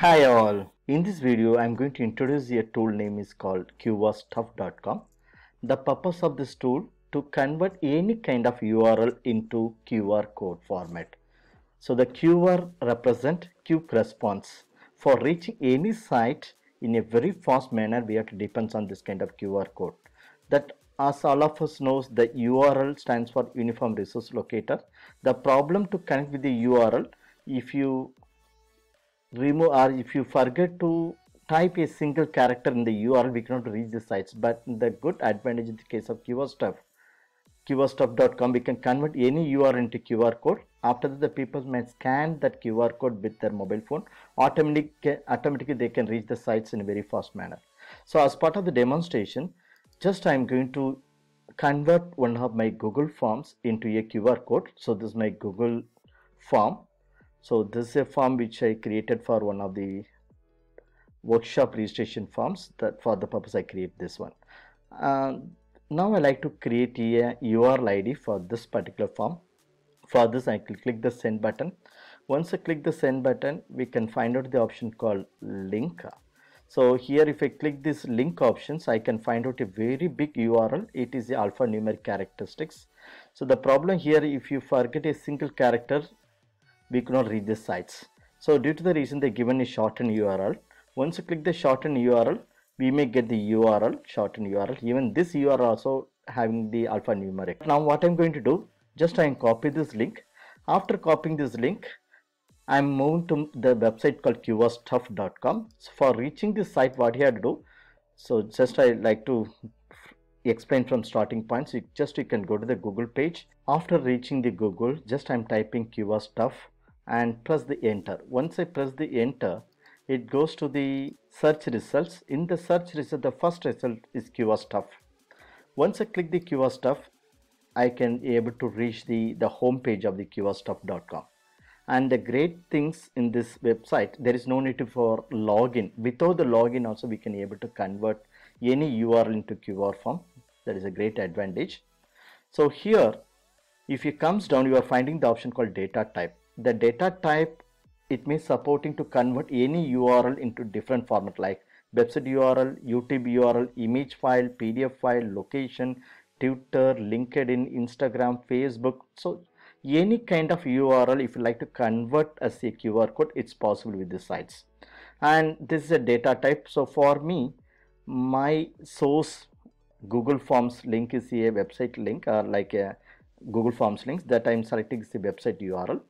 Hi all. In this video, I'm going to introduce a tool name is called qrstuff.com. The purpose of this tool to convert any kind of URL into QR code format. So the QR represent quick response. For reaching any site in a very fast manner, we have to depends on this kind of QR code. That as all of us knows, the URL stands for Uniform Resource Locator. The problem to connect with the URL, if you remove or if you forget to type a single character in the URL, we cannot reach the sites. But the good advantage in the case of QRStuff, QRStuff.com, we can convert any URL into QR code. After that, the people may scan that QR code with their mobile phone. Automatically, automatically they can reach the sites in a very fast manner. So as part of the demonstration, just I am going to convert one of my Google Forms into a QR code. So this is my Google form. So this is a form which I created for one of the workshop registration forms that for the purpose I create this one. Uh, now I like to create a URL ID for this particular form. For this I click the send button. Once I click the send button, we can find out the option called link. So here if I click this link options, I can find out a very big URL. It is the alphanumeric characteristics. So the problem here, if you forget a single character, we could not reach the sites. So due to the reason they given a shortened URL, once you click the shortened URL, we may get the URL, shortened URL. Even this URL also having the alphanumeric. Now what I'm going to do, just I am copy this link. After copying this link, I'm moving to the website called qrstuff.com. So for reaching this site, what you have to do, so just I like to explain from starting points. You just you can go to the Google page. After reaching the Google, just I'm typing qrstuff and press the enter. Once I press the enter, it goes to the search results. In the search result, the first result is QR stuff. Once I click the QR stuff, I can be able to reach the, the home page of the qrstuff.com and the great things in this website there is no need for login without the login also we can be able to convert any url into qr form that is a great advantage so here if it comes down you are finding the option called data type the data type it means supporting to convert any url into different format like website url youtube url image file pdf file location twitter linkedin instagram facebook. So any kind of URL if you like to convert as a QR code it's possible with the sites. And this is a data type. So for me my source Google Forms link is a website link or like a Google Forms links that I'm selecting is the website URL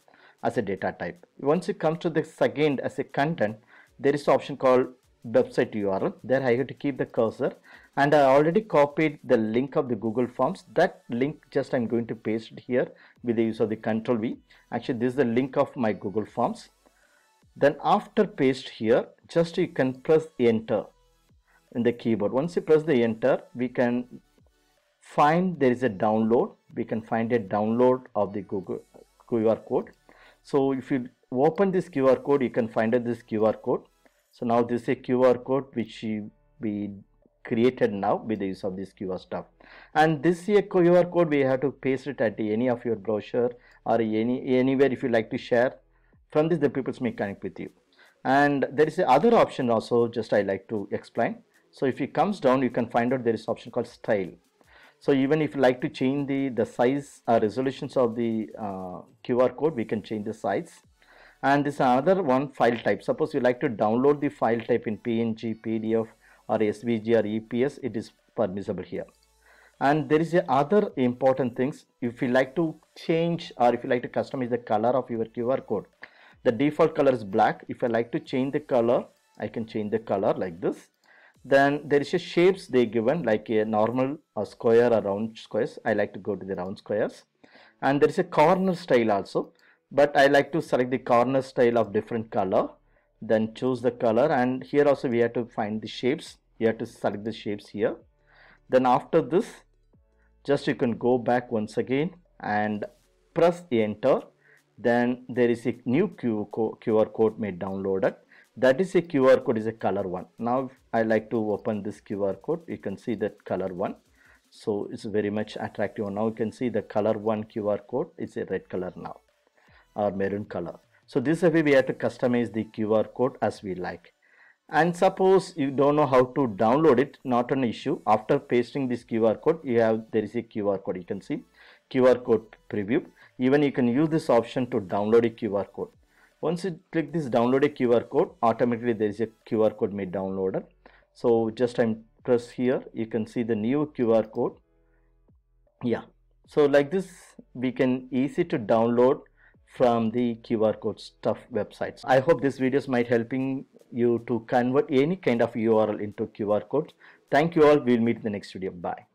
as a data type. Once it comes to the second as a content there is option called website URL there I have to keep the cursor. And I already copied the link of the Google Forms. That link just I'm going to paste it here with the use of the control V. Actually this is the link of my Google Forms. Then after paste here just you can press enter in the keyboard. Once you press the enter we can find there is a download. We can find a download of the Google QR code so if you open this QR code you can find out this QR code. So now this is a QR code which we created now with the use of this QR stuff. and this is a QR code we have to paste it at any of your brochure or any anywhere if you like to share. From this the people may connect with you. And there is other option also just I like to explain. So if it comes down you can find out there is option called style so even if you like to change the the size or resolutions of the uh, QR code we can change the size. And this another one file type. Suppose you like to download the file type in png pdf or svg or eps it is permissible here. And there is a other important things. If you like to change or if you like to customize the color of your qr code the default color is black. If i like to change the color i can change the color like this then there is a shapes they given like a normal a square or round squares. I like to go to the round squares. And there is a corner style also but I like to select the corner style of different color then choose the color. And here also we have to find the shapes. You have to select the shapes here. Then after this just you can go back once again and press enter. Then there is a new QR code made downloaded that is a QR code is a color one. Now I like to open this QR code. You can see that color one. So it's very much attractive. Now you can see the color one QR code is a red color now or maroon color. So this way we have to customize the QR code as we like. And suppose you don't know how to download it not an issue. After pasting this QR code you have there is a QR code. You can see QR code preview. Even you can use this option to download a QR code once you click this download a QR code automatically there is a QR code made downloader so just I'm press here you can see the new QR code yeah so like this we can easy to download from the QR code stuff websites. I hope this videos might helping you to convert any kind of URL into QR codes. Thank you all. We'll meet in the next video. Bye.